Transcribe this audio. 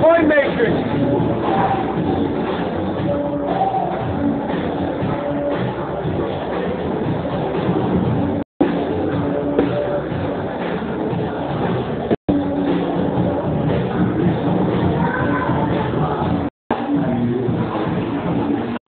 Coin matrix.